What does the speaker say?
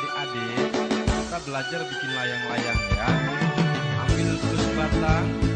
adik-adik kita belajar bikin layang-layang ya. Ambil terus batang